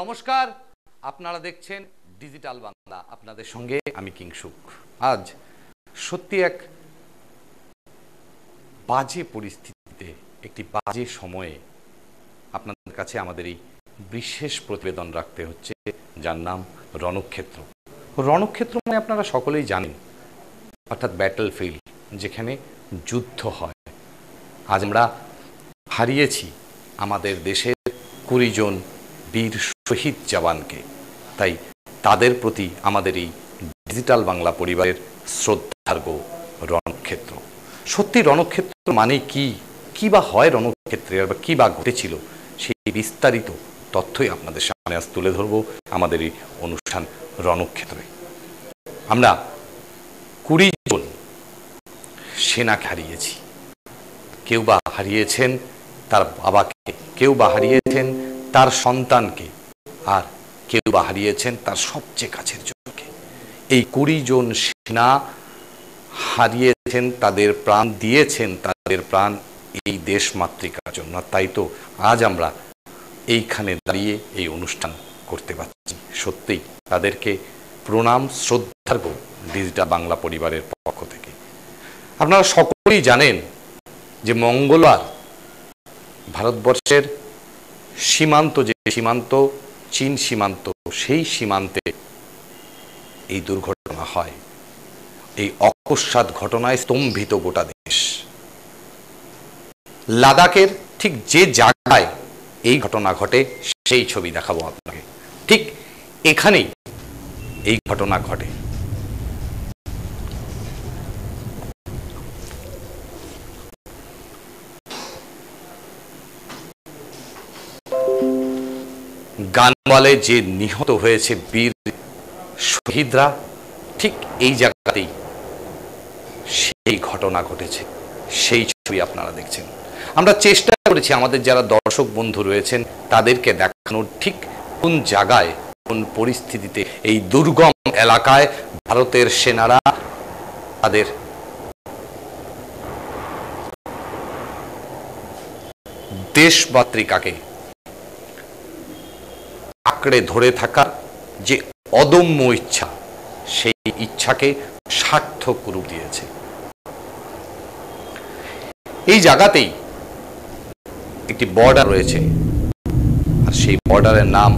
নমস্কার, আপনারা দেখছেন ডিজিটাল বাংলা। আপনাদের সঙ্গে আমি কিংসুক আজ সত্যি এক বাজে পরিস্থিতিতে, একটি বাজে সময়ে আপনাদের কাছে আমাদের এই বিশেষ প্রতিবেদন রাখতে হচ্ছে, যার নাম রণক্ষেত্র। রণক্ষেত্র মানে আপনারা সকলেই জানেন, অর্থাৎ ব্যাটল ফিল্ড যেখানে যুদ্ধ হয়। আজ আমরা হারিয়েছি আমাদের দেশের কুড়ি জন বীর শহীদ জওয়ানকে। তাই তাদের প্রতি আমাদের এই ডিজিটাল বাংলা পরিবারের শ্রদ্ধার্ঘ রণক্ষেত্র। সত্যি রণক্ষেত্র মানে কি? কি বা হয় রণক্ষেত্রে বা কি বা ঘটেছিল? সেই বিস্তারিত তথ্যই আপনাদের সামনে আজ তুলে ধরব আমাদের এই অনুষ্ঠান রণক্ষেত্রে। আমরা কুড়ি জন সেনাকে হারিয়েছি। কেউ বা হারিয়েছেন তার বাবাকে, কেউ বা হারিয়েছেন তার সন্তানকে আর কেউ বা হারিয়েছেন তার সবচেয়ে কাছের জনকে। এই কুড়ি জন সেনা হারিয়েছেন, তাদের প্রাণ দিয়েছেন, তাদের প্রাণ এই দেশ মাতৃকার জন্য। তাই তো আজ আমরা এইখানে দাঁড়িয়ে এই অনুষ্ঠান করতে পারছি। সত্যিই তাদেরকে প্রণাম শ্রদ্ধার্ঘ ডিজিটাল বাংলা পরিবারের পক্ষ থেকে। আপনারা সকলেই জানেন যে মঙ্গলবার ভারতবর্ষের সীমান্ত যে সীমান্ত, চীন সীমান্ত, সেই সীমান্তে এই দুর্ঘটনা হয়। এই অকস্মাৎ ঘটনায় স্তম্ভিত গোটা দেশ। লাদাখের ঠিক যে জায়গায় এই ঘটনা ঘটে, সেই ছবি দেখাবো আপনাকে। ঠিক এখানেই এই ঘটনা ঘটে। গানওয়ালে যে নিহত হয়েছে বীর শহীদরা, ঠিক এই জায়গাতেই সেই ঘটনা ঘটেছে, সেই ছবি আপনারা দেখছেন। আমরা চেষ্টা করেছি আমাদের যারা দর্শক বন্ধু রয়েছেন তাদেরকে দেখানোর ঠিক কোন জায়গায়, কোন পরিস্থিতিতে এই দুর্গম এলাকায় ভারতের সেনারা তাদের দেশমাতৃকাকে আঁকড়ে ধরে থাকার যে অদম্য ইচ্ছা, সেই ইচ্ছাকে সার্থক রূপ দিয়েছে। এই জায়গাতেই একটি বর্ডার রয়েছে, আর সেই বর্ডারের নাম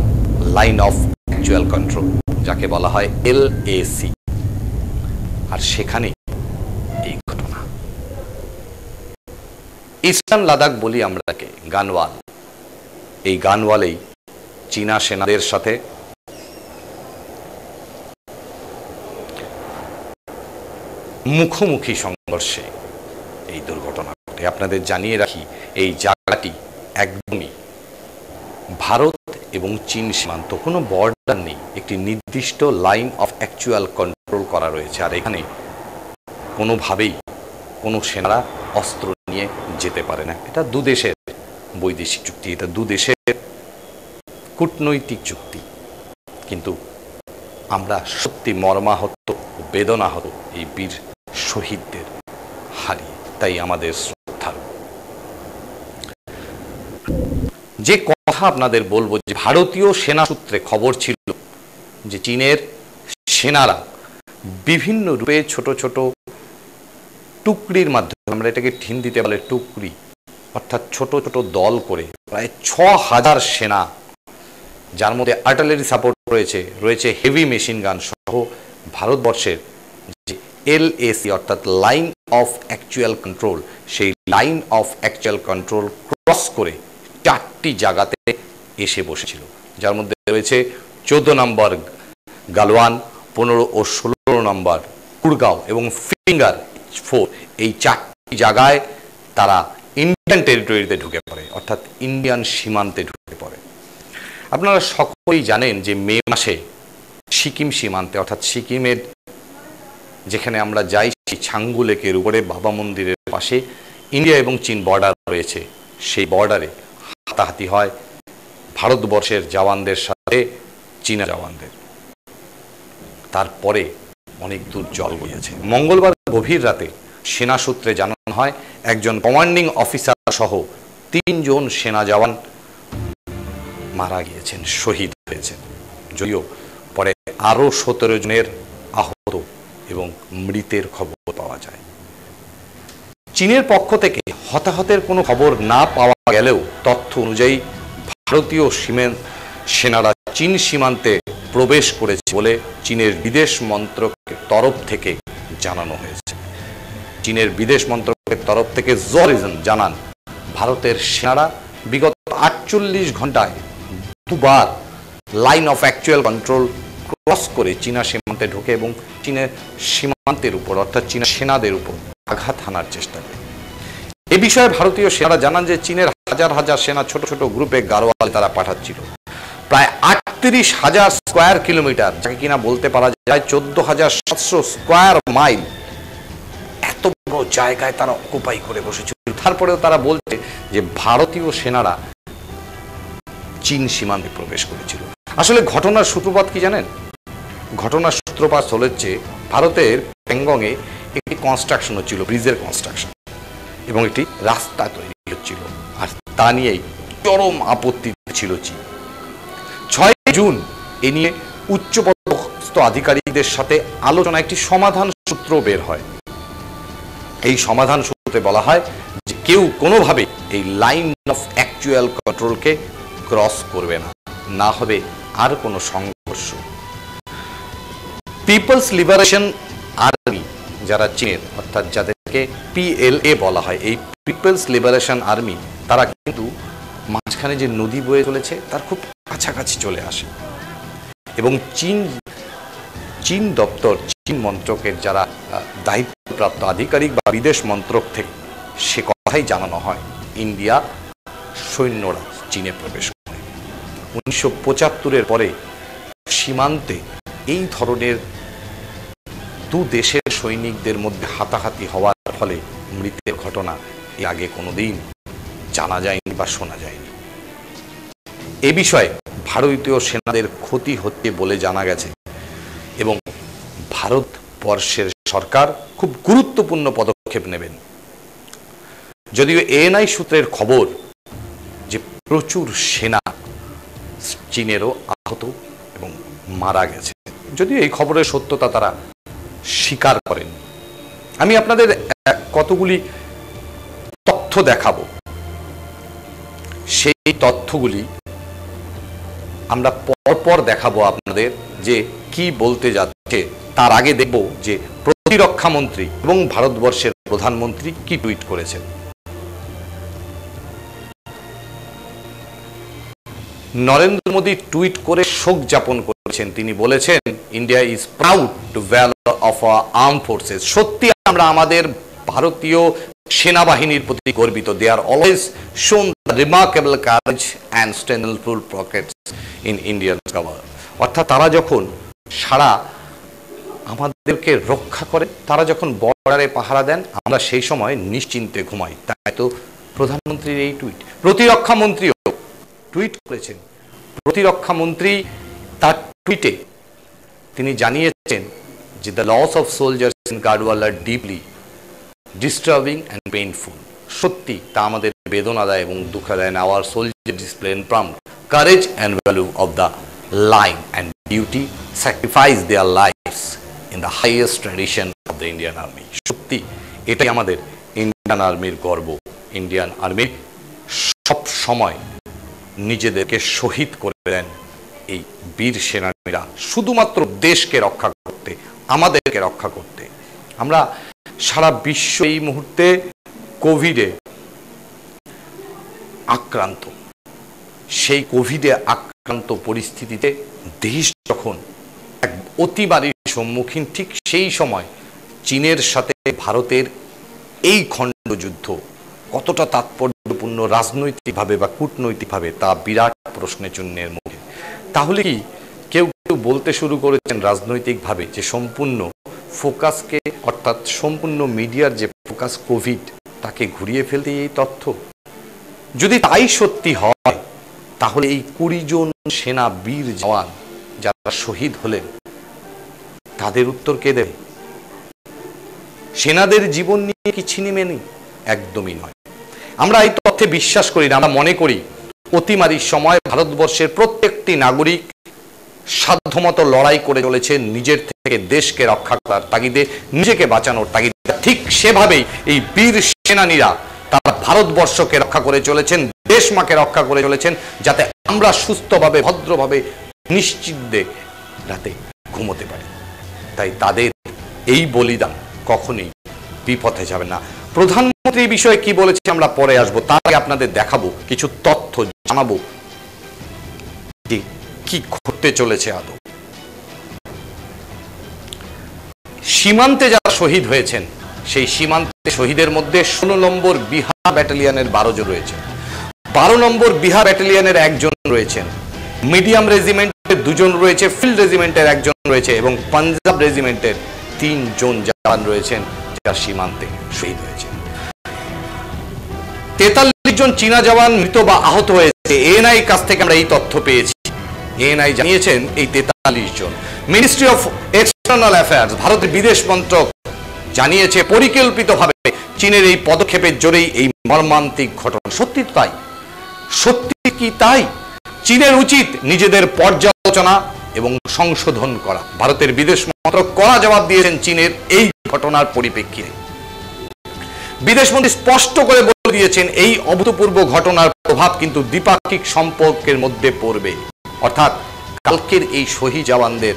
লাইন অফ অ্যাকচুয়াল কন্ট্রোল যাকে বলা হয় এল এসি আর সেখানে এই ঘটনা। ইস্টার্ন লাদাখ বলি আমরা তাকে, গানওয়াল। এই গানওয়ালেই চীনা সেনাদের সাথে। মুখোমুখি সংঘর্ষে এই দুর্ঘটনা ঘটে। আপনাদের জানিয়ে রাখি, এই জায়গাটি একদমই ভারত এবং চীন সীমান্ত, কোনো বর্ডার নেই। একটি নির্দিষ্ট লাইন অফ অ্যাকচুয়াল কন্ট্রোল করা রয়েছে। আর এখানে কোনোভাবেই কোনো সেনারা অস্ত্র নিয়ে যেতে পারে না। এটা দু দেশের বৈদেশিক চুক্তি। এটা দু দেশের কূটনৈতিক চুক্তি। কিন্তু আমরা সত্যি মর্মাহত ও বেদনাহত এই বীর শহীদদের হারিয়ে, তাই আমাদের শ্রদ্ধার। যে কথা আপনাদের বলব, যে ভারতীয় সেনা সূত্রে খবর ছিল যে চীনের সেনারা বিভিন্ন রূপে ছোট ছোট টুকরির মাধ্যমে, আমরা এটাকে ঠিন দিতে বলে টুকরি, অর্থাৎ ছোট ছোট দল করে প্রায় ছ হাজার সেনা যার মধ্যে আর্টালারি সাপোর্ট রয়েছে রয়েছে হেভি মেশিন গান সহ ভারতবর্ষের যে এলএসি অর্থাৎ লাইন অফ অ্যাকচুয়াল কন্ট্রোল সেই line of actual control cross করে চারটি জায়গাতে এসে বসেছিল। যার মধ্যে রয়েছে চোদ্দ নম্বর গালওয়ান, পনেরো ও ষোলো নম্বর কুড়গাঁও এবং ফিঙ্গার ফোর। এই চারটি জায়গায় তারা ইন্ডিয়ান টেরিটরিতে ঢুকে পড়ে, অর্থাৎ ইন্ডিয়ান সীমান্তে ঢুকে আপনারা সকলেই জানেন যে মে মাসে সিকিম সীমান্তে, অর্থাৎ সিকিমের যেখানে আমরা যাই, সেই ছাঙ্গু লেকের উপরে বাবা মন্দিরের পাশে ইন্ডিয়া এবং চীন বর্ডার রয়েছে। সেই বর্ডারে হাতাহাতি হয় ভারতবর্ষের জওয়ানদের সাথে চীনা জওয়ানদের। তারপরে অনেক দূর জল বইয়েছে মঙ্গলবার গভীর রাতে সেনা সূত্রে জানানো হয়, একজন কমান্ডিং অফিসার সহ তিনজন সেনা জওয়ান মারা গিয়েছেন, শহীদ হয়েছেন। যদিও পরে আরও সতেরো জনের আহত এবং মৃতের খবর পাওয়া যায়। চীনের পক্ষ থেকে হতাহতের কোনো খবর না পাওয়া গেলেও তথ্য অনুযায়ী ভারতীয় সীমেন, সেনারা চীন সীমান্তে প্রবেশ করেছে বলে চীনের বিদেশ মন্ত্রকের তরফ থেকে জানানো হয়েছে। চীনের বিদেশ মন্ত্রকের তরফ থেকে জরিজন জানান ভারতের সেনারা। বিগত আটচল্লিশ ঘন্টায় দুবার line of actual control cross করে চীনা সীমান্তে ঢোকে এবং চীনের সীমান্তের উপর, অর্থাৎ চীনা সেনাদের উপর আঘাত হানার চেষ্টা করে। এ বিষয়ে ভারতীয় সেনারা জানান যে চীনের হাজার হাজার সেনা ছোট ছোট গ্রুপে গারোয়ালে তারা পাঠাচ্ছিল। প্রায় আটত্রিশ হাজার স্কোয়ার কিলোমিটার, যাকে কিনা বলতে পারা যায় চোদ্দ হাজার সাতশো স্কোয়ার মাইল, এত বড় জায়গায় তারা অকুপাই করে বসেছিল। তারপরেও তারা বলছে যে ভারতীয় সেনারা চীন সীমান্তে প্রবেশ করেছিল। আসলে ঘটনার সূত্রপাত কি জানেন? ঘটনার সূত্রপাত হচ্ছে ভারতের প্যাংগংয়ে একটি কনস্ট্রাকশন হচ্ছিল ব্রিজের কনস্ট্রাকশন এবং একটি রাস্তা তৈরি হচ্ছিল, আর তা নিয়েই চরম আপত্তি ছিল চীন। ছয় জুন এ নিয়ে উচ্চপদস্থ আধিকারিকদের সাথে আলোচনা, একটি সমাধান সূত্র বের হয়। এই সমাধান সূত্রে বলা হয় যে কেউ কোনোভাবে এই লাইন অফ অ্যাকচুয়াল কন্ট্রোলকে ক্রস করবে না না হবে আর কোনো সংঘর্ষ। পিপলস লিবারেশন আর্মি যারা চীনের, অর্থাৎ যাদেরকে পিএলএ বলা হয়, এই পিপলস লিবারেশন আর্মি তারা কিন্তু মাঝখানে যে নদী বয়ে চলেছে, তার খুব কাছাকাছি চলে আসে। এবং চীন চীন দপ্তর, চীন মন্ত্রকের যারা দায়িত্বপ্রাপ্ত আধিকারিক বা বিদেশ মন্ত্রক থেকে সে কথাই জানানো হয়, ইন্ডিয়া সৈন্যরা। চীনে প্রবেশ করে। উনিশশো পঁচাত্তরের পরে সীমান্তে এই ধরনের দু দেশের সৈনিকদের মধ্যে হাতাহাতি হওয়ার ফলে মৃতের ঘটনা এর আগে কোনোদিন জানা যায়নি বা শোনা যায়নি। এ বিষয়ে ভারতীয় সেনাদের ক্ষতি হচ্ছে বলে জানা গেছে এবং ভারতবর্ষের সরকার খুব গুরুত্বপূর্ণ পদক্ষেপ নেবেন। যদিও এএনআই সূত্রের খবর প্রচুর সেনা চীনেরও আহত এবং মারা গেছে। যদিও এই খবরের সত্যতা তারা স্বীকার করেন। আমি আপনাদের কতগুলি তথ্য দেখাবো। সেই তথ্যগুলি আমরা পরপর দেখাবো আপনাদের যে কি বলতে যাচ্ছে। তার আগে দেখব যে প্রতিরক্ষা মন্ত্রী এবং ভারতবর্ষের প্রধানমন্ত্রী কি টুইট করেছেন। নরেন্দ্র মোদী টুইট করে শোক যাপন করেছেন। তিনি বলেছেন, India is proud to valour of arm forces. সত্যি, আমরা আমাদের ভারতীয় সেনাবাহিনীর প্রতি গর্বিত। They are always shown remarkable courage and stainful pockets in Indian cover অর্থাৎ তারা যখন সারা আমাদেরকে রক্ষা করে, তারা যখন বর্ডারে পাহারা দেন, আমরা সেই সময় নিশ্চিন্তে ঘুমাই। তাই তো প্রধানমন্ত্রীর এই টুইট। প্রতিরক্ষা মন্ত্রীও টুইট করেছেন। প্রতিরক্ষা মন্ত্রী তার টুইটে তিনি জানিয়েছেন যে the loss of soldiers in Galwan are deeply disturbing and painful সত্যি, তা আমাদের বেদনা দেয় এবং দুঃখ দেয় our soldier displayed prime courage and value of the line and duty sacrifice their lives in the highest tradition of the Indian army সত্যি, এটাই আমাদের ইন্ডিয়ান আর্মির গর্ব। ইন্ডিয়ান আর্মি সব সময় নিজেদেরকে শহীদ করে দেন এই বীর সেনানীরা। শুধুমাত্র দেশকে রক্ষা করতে, আমাদেরকে রক্ষা করতে। আমরা সারা বিশ্ব এই মুহূর্তে কোভিডে আক্রান্ত। সেই কোভিডে আক্রান্ত পরিস্থিতিতে দেশ যখন এক অতিবারীর সম্মুখীন, ঠিক সেই সময় চীনের সাথে ভারতের এই খণ্ডযুদ্ধ কতটা তাৎপর্যপূর্ণ রাজনৈতিকভাবে বা কূটনৈতিকভাবে তা বিরাট প্রশ্নে চিহ্নের মুখে। তাহলে কি কেউ কেউ বলতে শুরু করেছেন রাজনৈতিকভাবে যে সম্পূর্ণ ফোকাসকে, অর্থাৎ সম্পূর্ণ মিডিয়ার যে ফোকাস কোভিড, তাকে ঘুরিয়ে ফেলতে এই তথ্য? যদি তাই সত্যি হয়, তাহলে এই কুড়ি জন সেনা বীর জওয়ান যারা শহীদ হলেন, তাদের উত্তর কে দেবে? সেনাদের জীবন নিয়ে কি ছিনিমে নেই একদমই নয়। আমরা এই তথ্যে বিশ্বাস করি না, আমরা মনে করি অতিমারির সময় ভারতবর্ষের প্রত্যেকটি নাগরিক সাধ্যমতো লড়াই করে চলেছে নিজের থেকে দেশকে রক্ষা করার তাগিদে, নিজেকে বাঁচানোর তাগিদে। ঠিক সেভাবেই এই বীর সেনানীরা তারা ভারতবর্ষকে রক্ষা করে চলেছেন, দেশ মাকে রক্ষা করে চলেছেন, যাতে আমরা সুস্থভাবে, ভদ্রভাবে, নিশ্চিন্তে রাতে ঘুমোতে পারি। তাই তাদের এই বলিদান কখনোই বিপথে যাবে না। প্রধানমন্ত্রী এই বিষয়ে কি বলেছে আমরা পরে আসব, তার আগে আপনাদের দেখাবো, কিছু তথ্য জানাব। কি ঘটতে চলেছে আদৌ? সীমান্তে যারা শহীদ হয়েছেন, সেই সীমান্তে শহীদের মধ্যে ষোলো নম্বর বিহার ব্যাটালিয়নের বারো জন রয়েছে বারো নম্বর বিহার ব্যাটালিয়নের একজন রয়েছেন। মিডিয়াম রেজিমেন্টের দুজন রয়েছে, ফিল্ড রেজিমেন্টের একজন রয়েছে এবং পাঞ্জাব রেজিমেন্টের তিনজন জওয়ান রয়েছেন। যারা সীমান্তে শহীদ হয়েছেন। তেতাল্লিশ জন চীনা জওয়ান মৃত বা আহত হয়েছে। এনআই কাছ থেকে আমরা এই তথ্য পেয়েছি। এনআই জানিয়েছেন এই তেতাল্লিশ জন। মিনিস্ট্রি অফ এক্সটার্নাল অ্যাফেয়ার্স ভারতের বিদেশ মন্ত্রক, জানিয়েছে, পরিকল্পিতভাবে চীনের এই পদক্ষেপের জোরেই এই মর্মান্তিক ঘটনা। সত্যি তাই? সত্যি কি তাই? চীনের উচিত নিজেদের পর্যালোচনা এবং সংশোধন করা। ভারতের বিদেশ মন্ত্রক কড়া জবাব দিয়েছেন চীনের এই ঘটনার পরিপ্রেক্ষিতে। বিদেশমন্ত্রী স্পষ্ট করে বলে দিয়েছেন, এই অভূতপূর্ব ঘটনার প্রভাব কিন্তু দ্বিপাক্ষিক সম্পর্কের মধ্যে পড়বে অর্থাৎ কালকের এই শহীদ জওয়ানদের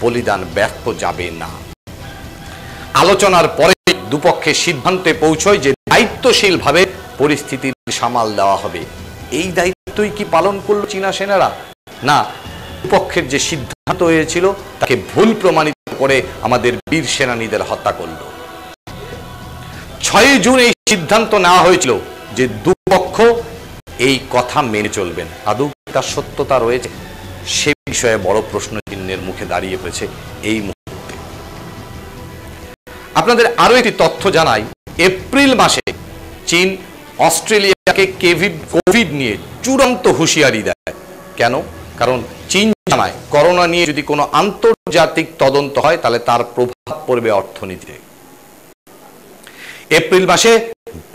বলিদান ব্যর্থ যাবে না। আলোচনার পরে দুপক্ষের সিদ্ধান্তে পৌঁছয় যে দায়িত্বশীলভাবে পরিস্থিতির সামাল দেওয়া হবে। এই দায়িত্বই কি পালন করল চীনা সেনারা? না দুপক্ষের যে সিদ্ধান্ত হয়েছিল, তাকে ভুল প্রমাণিত করে আমাদের বীর সেনানীদের হত্যা করল। ছয় জুন এই সিদ্ধান্ত নেওয়া হয়েছিল যে দুপক্ষ এই কথা মেনে চলবেন। আদৌ তার সত্যতা রয়েছে? সে বিষয়ে বড় প্রশ্ন চিহ্নের মুখে দাঁড়িয়ে পড়েছে এই মুহূর্তে। আপনাদের আরও একটি তথ্য জানাই, এপ্রিল মাসে চীন অস্ট্রেলিয়াকে কেভিড কোভিড নিয়ে চূড়ান্ত হুঁশিয়ারি দেয়। কেন? কারণ চীন জানায়, করোনা নিয়ে যদি কোনো আন্তর্জাতিক তদন্ত হয়, তাহলে তার প্রভাব পড়বে অর্থনীতিতে। এপ্রিল মাসে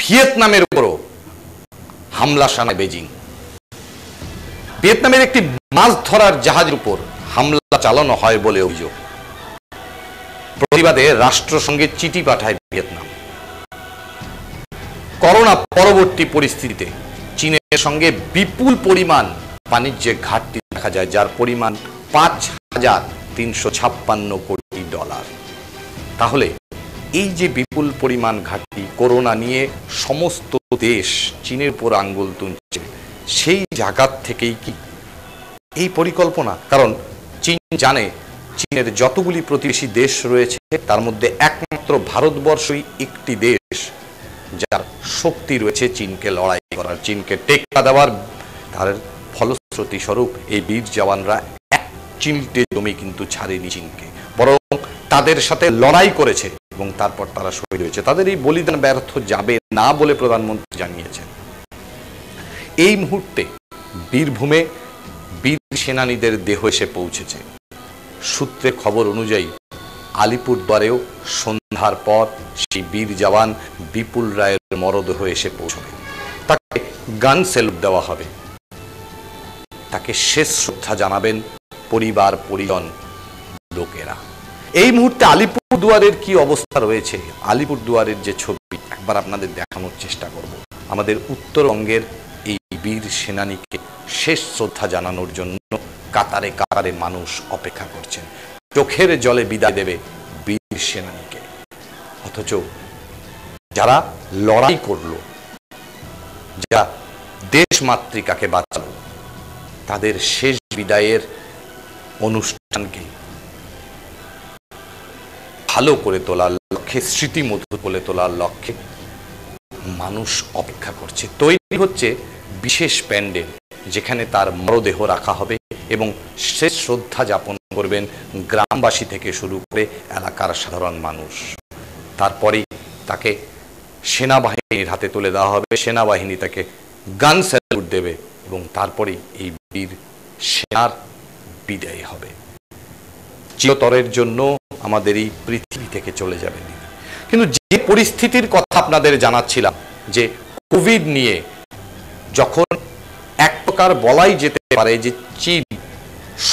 ভিয়েতনামের উপরও হামলা শানায় বেজিং। ভিয়েতনামের একটি মাছ ধরার জাহাজের উপর হামলা চালানো হয় বলে অভিযোগ। প্রতিবাদে রাষ্ট্রসংঘে চিঠি পাঠায় ভিয়েতনাম। করোনা পরবর্তী পরিস্থিতিতে চীনের সঙ্গে বিপুল পরিমাণ বাণিজ্যে ঘাটতি দেখা যায়, যার পরিমাণ পাঁচ হাজার তিনশো ছাপ্পান্ন কোটি ডলার। তাহলে এই যে বিপুল পরিমাণ ঘাটতি করোনা নিয়ে সমস্ত দেশ চীনের উপর আঙ্গুল তুলছে, সেই জায়গার থেকেই কি? এই পরিকল্পনা, কারণ চীন জানে চীনের যতগুলি প্রতিবেশী দেশ রয়েছে, তার মধ্যে একমাত্র ভারতবর্ষই একটি দেশ যার শক্তি রয়েছে চীনকে লড়াই করার, চীনকে টেক্কা দেওয়ার, তার ফলশ্রুতি স্বরূপ এই বীর জওয়ানরা এক চিলটে জমি কিন্তু ছাড়েনি চীনকে। বরং তাদের সাথে লড়াই করেছে এবং তারপর তারা শহীদ হয়েছে। তাদের এই বলিদান ব্যর্থ যাবে না বলে প্রধানমন্ত্রী জানিয়েছেন। এই মুহূর্তে বীরভূমে বীর সেনানীদের দেহ এসে পৌঁছেছে। সূত্রে খবর অনুযায়ী আলিপুরদুয়ারেও সন্ধ্যার পর সেই বীর জওয়ান বিপুল রায়ের মরদেহ এসে পৌঁছবে। তাকে গান সেলুট দেওয়া হবে। তাকে শেষ শ্রদ্ধা জানাবেন পরিবার, পরিজন, লোকেরা। এই মুহূর্তে আলিপুর দুয়ারের কি অবস্থা রয়েছে? আলিপুর দুয়ারের যে ছবি, একবার আপনাদের দেখানোর চেষ্টা করব। আমাদের উত্তরবঙ্গের এই বীর সেনানীকে শেষ শ্রদ্ধা জানানোর জন্য কাতারে কাতারে মানুষ অপেক্ষা করছেন। চোখের জলে বিদায় দেবে বীর সেনানীকে। অথচ যারা লড়াই করল যা দেশ মাতৃকাকে বাঁচালো তাদের শেষ বিদায়ের অনুষ্ঠানকে ভালো করে তোলার লক্ষ্যে, স্মৃতিমধুর করে তোলার লক্ষ্যে মানুষ অপেক্ষা করছে। তৈরি হচ্ছে বিশেষ প্যান্ডেল, যেখানে তার মরদেহ রাখা হবে এবং শেষ শ্রদ্ধা যাপন করবেন গ্রামবাসী থেকে শুরু করে এলাকার সাধারণ মানুষ। তারপরেই তাকে সেনাবাহিনীর হাতে তুলে দেওয়া হবে। সেনাবাহিনী তাকে গান স্যালুট দেবে। এবং তারপরেই এই বীর সেনার বিদায় হবে। চিরতরের জন্য আমাদের এই পৃথিবী থেকে চলে যাবেন কিন্তু যে পরিস্থিতির কথা আপনাদের জানাচ্ছিলাম, যে কোভিড নিয়ে যখন এক প্রকার বলাই যেতে পারে যে চীন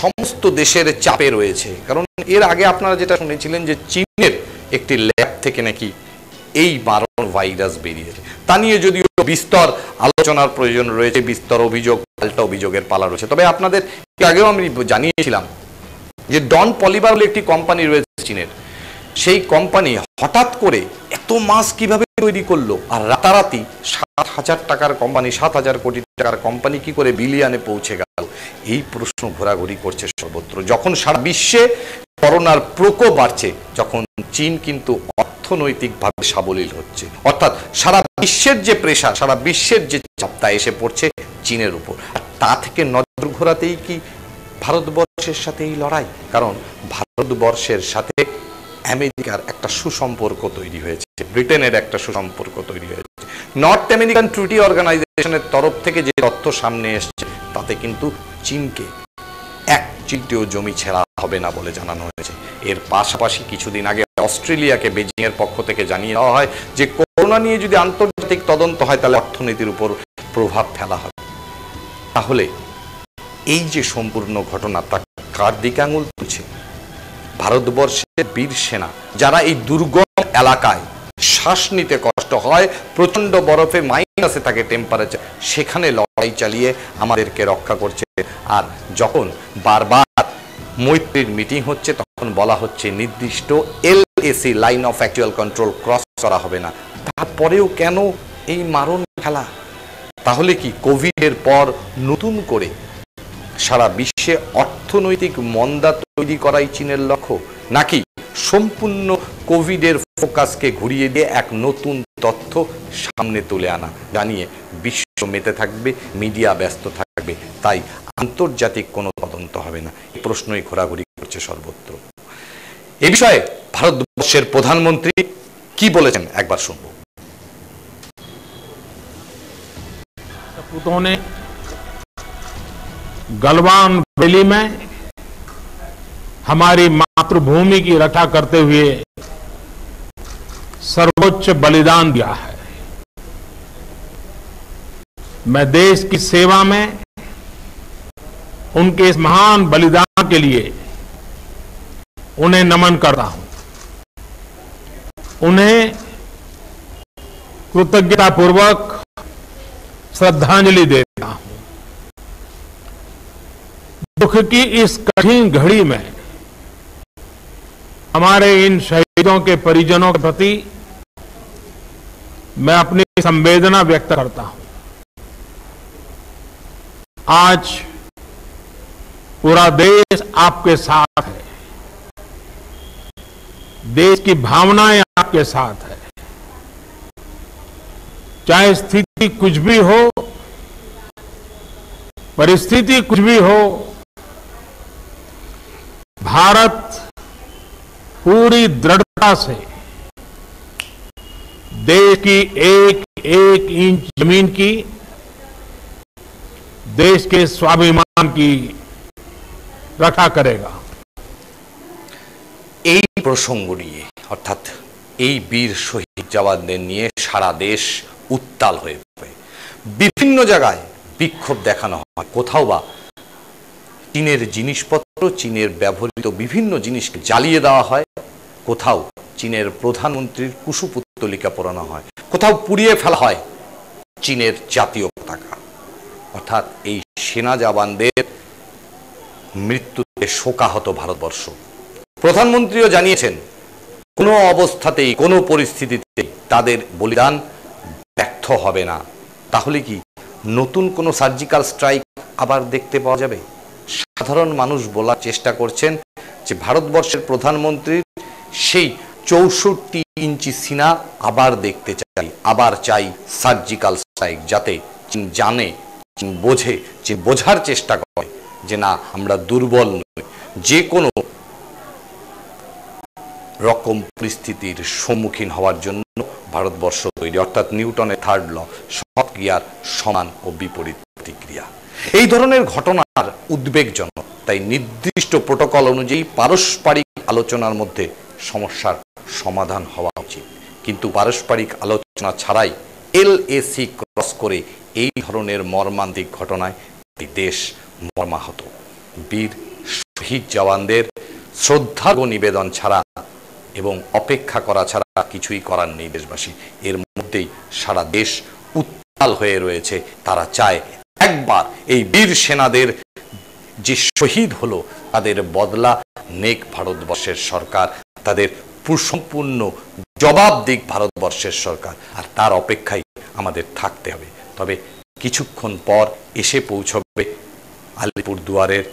সমস্ত দেশের চাপে রয়েছে, কারণ এর আগে আপনারা যেটা শুনেছিলেন যে চীনের একটি ল্যাব থেকে নাকি এই মারণ ভাইরাস বেরিয়েছে। তা নিয়ে যদিও বিস্তর আলোচনার প্রয়োজন রয়েছে, বিস্তর অভিযোগ, পাল্টা অভিযোগের পালা রয়েছে। তবে আপনাদের আগেও আমি জানিয়েছিলাম যে ডন পলিবার একটি কোম্পানি রয়েছে চীনের। সেই কোম্পানি হঠাৎ করে এত মাস কীভাবে তৈরি করল? আর রাতারাতি সাত হাজার টাকার কোম্পানি, সাত হাজার কোটি টাকার কোম্পানি কি করে বিলিয়নে পৌঁছে গেল? এই প্রশ্ন ঘোরাঘুরি করছে সর্বত্র। যখন সারা বিশ্বে করোনার প্রকোপ বাড়ছে, যখন চীন কিন্তু অর্থনৈতিকভাবে সাবলীল হচ্ছে। অর্থাৎ সারা বিশ্বের যে প্রেশার সারা বিশ্বের যে চাপটা এসে পড়ছে চীনের উপর। আর তা থেকে নজর ঘোরাতেই কি ভারতবর্ষের সাথে এই লড়াই? কারণ ভারতবর্ষের সাথে আমেরিকার একটা সুসম্পর্ক তৈরি হয়েছে, ব্রিটেনের একটা সুসম্পর্ক তৈরি হয়েছে। নর্থ আমেরিকান ট্রিটি অর্গানাইজেশনের তরফ থেকে যে তথ্য সামনে এসছে, তাতে কিন্তু চীনকে এক চিলটিও জমি ছেড়া হবে না বলে জানানো হয়েছে। এর পাশাপাশি কিছুদিন আগে অস্ট্রেলিয়াকে বেজিং এর পক্ষ থেকে জানিয়ে দেওয়া হয় যে, করোনা নিয়ে যদি আন্তর্জাতিক তদন্ত হয়, তাহলে অর্থনীতির উপর প্রভাব ফেলা হবে। তাহলে এই যে সম্পূর্ণ ঘটনা, তা কার দিকে আঙুল তুলছে? ভারতবর্ষের বীর সেনা, যারা এই দুর্গম এলাকায় শ্বাস নিতে কষ্ট হয় প্রচণ্ড বরফে মাইনাসে থাকে টেম্পারেচার সেখানে লড়াই চালিয়ে আমাদেরকে রক্ষা করছে। আর যখন বারবার মৈত্রীর মিটিং হচ্ছে, তখন বলা হচ্ছে নির্দিষ্ট LAC line of actual control cross করা হবে না। তারপরেও কেন এই মারণ খেলা? তাহলে কি কোভিডের পর নতুন করে সারা বিশ্বে অর্থনৈতিক মন্দা তৈরি করাই চীনের লক্ষ্য? নাকি সম্পূর্ণ কোভিডের ফোকাসকে ঘুরিয়ে দিয়ে এক নতুন তথ্য সামনে তুলে আনা জানিয়ে বিশ্ব মেতে থাকবে মিডিয়া ব্যস্ত থাকবে তাই আন্তর্জাতিক কোনো তদন্ত হবে না এই প্রশ্নই ঘোরাঘুরি করছে সর্বত্র এ বিষয়ে ভারতবর্ষের প্রধানমন্ত্রী কি বলেছেন একবার শুনবো पूतों ने गलवान वैली में हमारी मातृभूमि की रक्षा करते हुए सर्वोच्च बलिदान दिया है। मैं देश की सेवा में उनके इस महान बलिदान के लिए उन्हें नमन करता हूँ। उन्हें कृतज्ञतापूर्वक श्रद्धांजलि देता हूँ। दुख की इस कठिन घड़ी में हमारे इन शहीदों के परिजनों के प्रति मैं अपनी संवेदना व्यक्त करता हूँ। आज पूरा देश आपके साथ है। देश की भावनाएँ आपके साथ है। चाहे स्थिति कुछ भी हो, परिस्थिति कुछ भी हो, भारत पूरी दृढ़ता से देश की एक एक इंच जमीन की देश के स्वाभिमान की रक्षा करेगा এই প্রসঙ্গ নিয়ে অর্থাৎ এই বীর শহীদ জওয়ানদের নিয়ে সারা দেশ উত্তাল হয়ে পড়ে বিভিন্ন জায়গায় বিক্ষোভ দেখানো হয় কোথাও বা চীনের জিনিসপত্র চীনের ব্যবহৃত বিভিন্ন জিনিসকে জ্বালিয়ে দেওয়া হয় কোথাও চীনের প্রধানমন্ত্রীর কুশুপুত্তলিকা পোড়ানো হয়। কোথাও পুড়িয়ে ফেলা হয় চীনের জাতীয় পতাকা। অর্থাৎ এই সেনা জওয়ানদের মৃত্যুতে শোকাহত ভারতবর্ষ। প্রধানমন্ত্রীও জানিয়েছেন, কোনো অবস্থাতেই, কোনো পরিস্থিতিতেই তাদের বলিদান ব্যর্থ হবে না। তাহলে কি নতুন কোনো সার্জিক্যাল স্ট্রাইক আবার দেখতে পাওয়া যাবে? সাধারণ মানুষ বলার চেষ্টা করছেন যে ভারতবর্ষের প্রধানমন্ত্রীর সেই চৌষট্টি ইঞ্চি সিনা আবার দেখতে চাই, আবার চাই সার্জিক্যাল স্ট্রাইক যাতে জানে বোঝে, যে বোঝার চেষ্টা করে যে না, আমরা দুর্বল নই। যে কোনো রকম পরিস্থিতির সম্মুখীন হওয়ার জন্য ভারতবর্ষ তৈরি, অর্থাৎ নিউটনের থার্ড ল সব ক্রিয়ার সমান ও বিপরীত প্রতিক্রিয়া। এই ধরনের ঘটনার উদ্বেগজনক, তাই নির্দিষ্ট প্রোটোকল অনুযায়ী পারস্পরিক আলোচনার মধ্যে সমস্যার সমাধান হওয়া উচিত। কিন্তু পারস্পরিক আলোচনা ছাড়াই এলএসি ক্রস করে এই ধরনের মর্মান্তিক ঘটনায় দেশ মর্মাহত। বীর শহীদ জওয়ানদের শ্রদ্ধা ও নিবেদন ছাড়া এবং অপেক্ষা করা ছাড়া কিছুই করার নেই দেশবাসী। এর মধ্যেই সারা দেশ উত্তাল হয়ে রয়েছে। তারা চায় একবার এই বীর সেনাদের যে শহীদ হলো, তাদের বদলা নেক ভারতবর্ষের সরকার, তাদের সম্পূর্ণ জবাব দিক ভারতবর্ষের সরকার। আর তার অপেক্ষায় আমাদের থাকতে হবে। তবে কিছুক্ষণ পর এসে পৌঁছবে আলিপুর দুয়ারের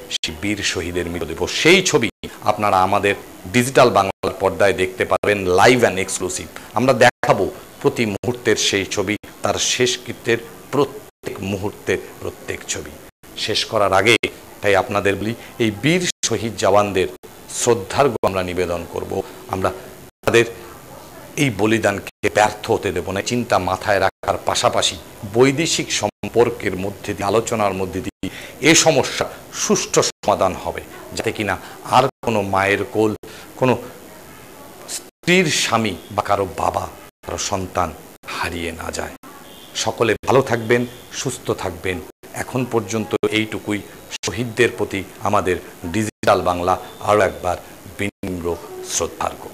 বীর শহীদের মৃতদেহ। সেই ছবি আপনারা আমাদের ডিজিটাল বাংলার পর্দায় দেখতে পাবেন লাইভ অ্যান্ড এক্সক্লুসিভ। আমরা দেখাবো প্রতি মুহূর্তের সেই ছবি, তার শেষ শেষকৃত্যের প্রত্যেক মুহূর্তের প্রত্যেক ছবি। শেষ করার আগে তাই আপনাদের বলি, এই বীর শহীদ জওয়ানদের শ্রদ্ধার আমরা নিবেদন করব। আমরা তাদের এই বলিদানকে ব্যর্থ হতে দেব না। চিন্তা মাথায় রাখার পাশাপাশি বৈদেশিক সম্পর্কের মধ্যে দিয়ে, আলোচনার মধ্যে দিয়ে এ সমস্যা সুষ্ঠু সমাধান হবে, যাতে কিনা আর কোনো মায়ের কোল, কোনো স্ত্রীর স্বামী বা কারও বাবা, কারও সন্তান হারিয়ে না যায়। সকলে ভালো থাকবেন, সুস্থ থাকবেন। এখন পর্যন্ত এইটুকুই। শহীদদের প্রতি আমাদের ডিজিটাল বাংলা আরও একবার বিনম্র শ্রদ্ধার্ঘ্য।